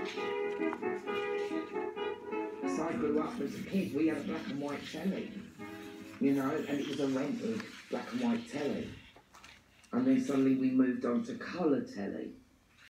So I grew up as a kid, we had a black and white telly, you know, and it was a rented black and white telly. And then suddenly we moved on to colour telly.